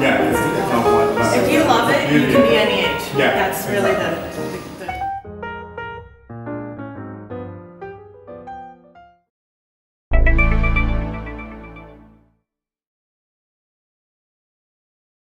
Yeah. If you love it, you can be any age. Yeah. That's really the